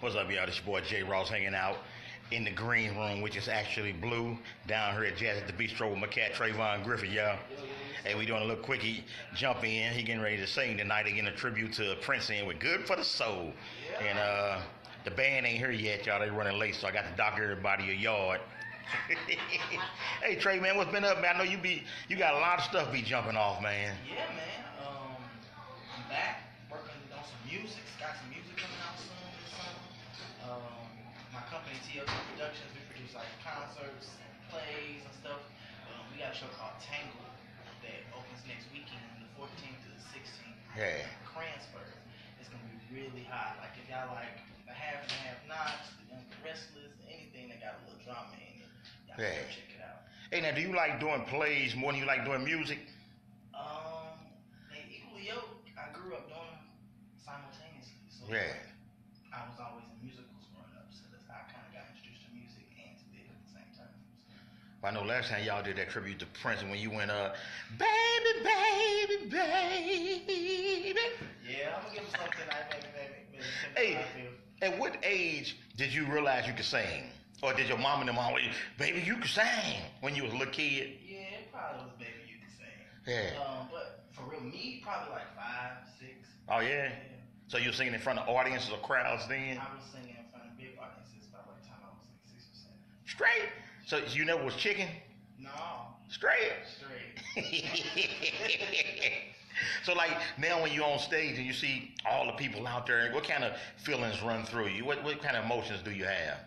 What's up, y'all? This your boy Jay Ross hanging out in the green room, which is actually blue, down here at Jazz at the Bistro with my cat Tre'von Griffith, y'all. Hey, we doing a little quickie jump in. He getting ready to sing tonight. Getting a tribute to Prince in with Good for the Soul. And uh the band ain't here yet, y'all. They running late, so I got to dock everybody a yard. hey Trey, man, what's been up, man? I know you be you got a lot of stuff be jumping off, man. Yeah, man. Um, I'm back working on some music. Got some music Um, my company TLC Productions, we produce like concerts and plays and stuff. Um, we got a show called Tangle that opens next weekend, the 14th to the 16th. Yeah. In Kranzberg. It's gonna be really hot. Like if y'all like the half and half nots, the young restless, anything that got a little drama in it, y'all Yeah. can check it out. Hey, now, do you like doing plays more than you like doing music? Um, they equally yoked. I grew up doing them simultaneously. So Yeah. I know last time y'all did that tribute to Prince when you went, up, baby, baby, baby. Yeah, I'm gonna give him something I maybe maybe Hey. At what age did you realize you could sing? Or did your mom and them always, baby, you could sing when you was a little kid? Yeah, it probably was baby you could sing. Yeah. Um, but for real, me probably like five, six. Oh, yeah? Yeah. So you were singing in front of audiences or crowds then? I was singing in front of big audiences by the time I was like six or seven. Straight? So you never was chicken? No, Straight? straight. so like now when you're on stage and you see all the people out there, what kind of feelings run through you? What what kind of emotions do you have?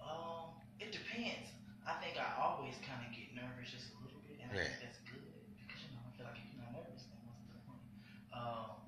Um, it depends. I think I always kind of get nervous just a little bit, and I think that's good because you know I feel like if you're not nervous, then what's the point? Um,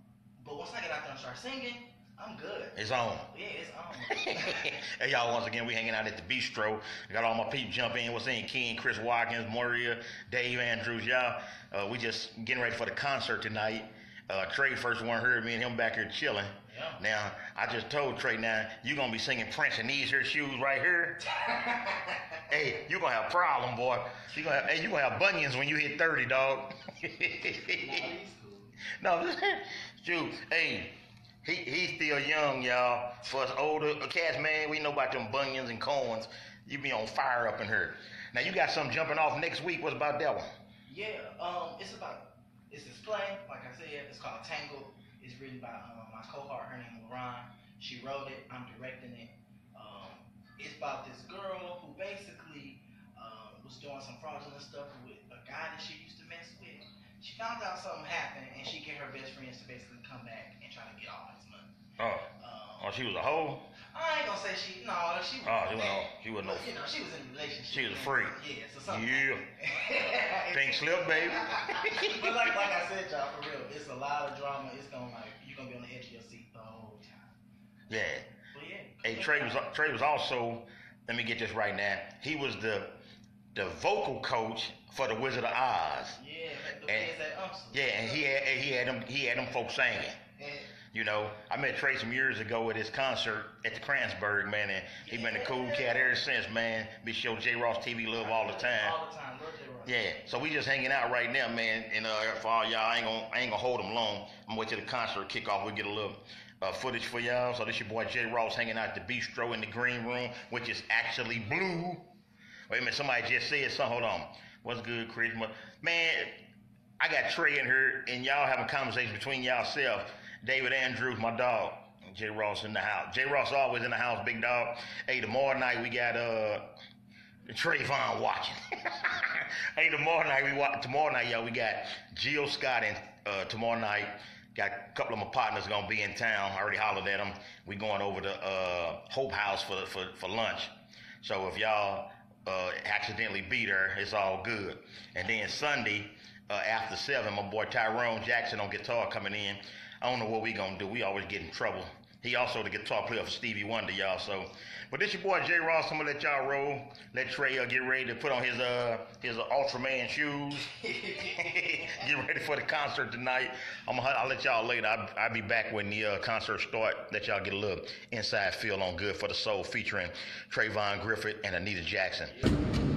but once I get out there and start singing, I'm good. It's on. Yeah, it's on. hey y'all, once again, we hanging out at the bistro. I got all my people jump in. What's in? King, Chris Watkins, Moria, Dave Andrews, y'all. Uh, we just getting ready for the concert tonight. Uh, Trey first one heard me and him back here chilling. Yeah. Now, I just told Trey now, you gonna be singing Prince in these here shoes right here. hey, you gonna have a problem, boy. You gonna have, hey, you gonna have bunions when you hit 30, dog. Nah, he's cool. No, shoot, hey, he he's still young, y'all. For us older cats, man, we know about them bunions and corns. You be on fire up in here. Now you got something jumping off next week. What's about that one? Yeah, um, it's about it's this play. Like I said, it's called Tangled. It's written by um, my cohort. Her name is Lauren. She wrote it. I'm directing it. Um, it's about this girl who basically um, was doing some fraudulent stuff with a guy that she used to mess with. She found out something happened, and she get her best friends to basically come back and try to get all his money. Oh, Um, oh, she was a hoe. I ain't gonna say she. No, she was. Oh, she was bad. no- she was no- You know, she was in a relationship. She was a freak. Yeah, so something. Yeah. Pink slip, baby. but like like I said, y'all, for real, it's a lot of drama. It's gonna like you're gonna be on the edge of your seat the whole time. Yeah. But yeah. Hey, Trey was Trey was also. Let me get this right now. He was the the vocal coach for the Wizard of Oz. Yeah, the And-. Yeah, and he had he had them he had them folks singing. You know, I met Trey some years ago at his concert at the Kranzberg, man, and he been a cool cat ever since, man. Be show J Ross TV love all the time. All the time. Lord J. Ross. Yeah, so we just hanging out right now, man. And uh, for all y'all, I ain't gonna I ain't gonna hold them long. I'm gonna wait till the concert kick off. We will get a little uh, footage for y'all. So this your boy J Ross hanging out at the bistro in the green room, which is actually blue. Wait a minute, somebody just said something. Hold on. What's good, Chris? Man, I got Trey in here, and y'all having conversation between y'allself. David Andrews, my dog. J Ross in the house. J Ross always in the house, big dog. Hey, tomorrow night we got uh Tre'von watching. hey, tomorrow night we watch. Tomorrow night, y'all, we got Jill Scott and uh, tomorrow night. Got a couple of my partners gonna be in town. I already hollered at them. We going over to uh, Hope House for for for lunch. So if y'all uh, accidentally beat her, it's all good. And then Sunday uh, after seven, my boy Tyrone Jackson on guitar coming in. I don't know what we gonna do. We always get in trouble. He also the guitar player for Stevie Wonder, y'all. So, but this your boy J Ross. I'm gonna let y'all roll. Let Trey uh, get ready to put on his uh his uh, Ultraman shoes. get ready for the concert tonight. I'm gonna I'll let y'all later. I'll, I'll be back when the uh, concert start. Let y'all get a little inside feel on Good for the Soul featuring Tre'von Griffith and Anita Jackson.